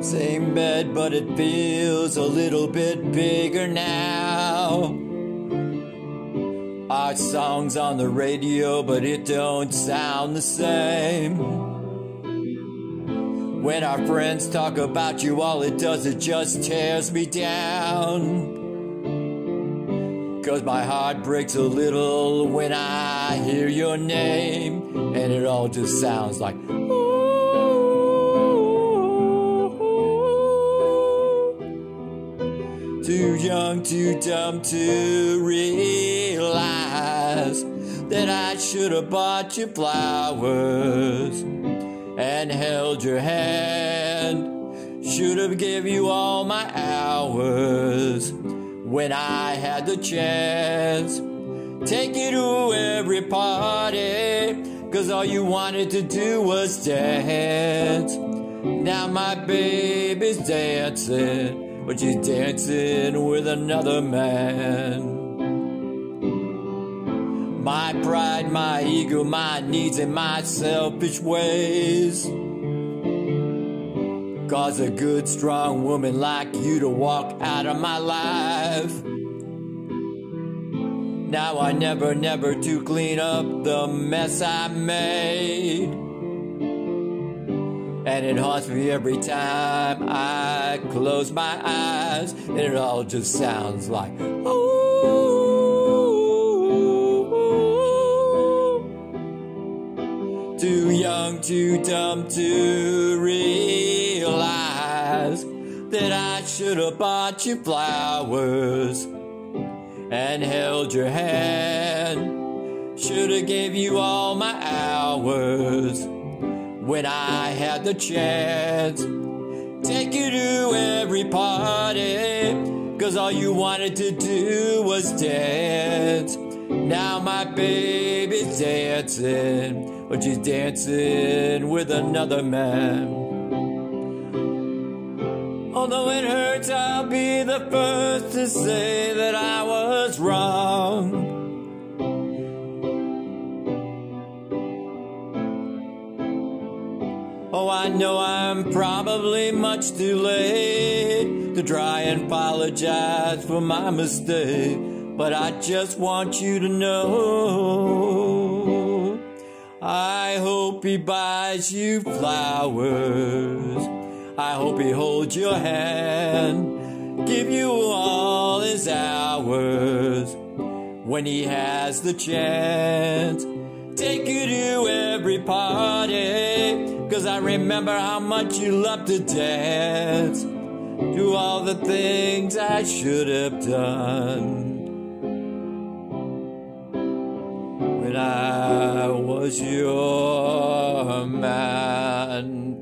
Same bed, but it feels a little bit bigger now. Our songs on the radio, but it don't sound the same. When our friends talk about you, all it does is just tears me down. Cause my heart breaks a little when I hear your name, and it all just sounds like, Too young, too dumb to realize that I should have bought you flowers and held your hand. Should have give you all my hours when I had the chance. Take you to every party, cause all you wanted to do was dance. Now my baby's dancing, but she's dancing with another man. My pride, my ego, my needs, and my selfish ways. Cause a good, strong woman like you to walk out of my life. Now I never, never to clean up the mess I made. And it haunts me every time I close my eyes. And it all just sounds like, ooh. Too young, too dumb to realize that I should have bought you flowers and held your hand. Should have gave you all my hours when I had the chance. Take you to every party, cause all you wanted to do was dance. Now my baby's dancing, but she's dancing with another man. Although it hurts, I'll be the first to say that I was Oh, I know I'm probably much too late to try and apologize for my mistake, but I just want you to know. I hope he buys you flowers. I hope he holds your hand, give you all his hours when he has the chance. Take you to every party, cause I remember how much you loved to dance. Do all the things I should have done when I was your man.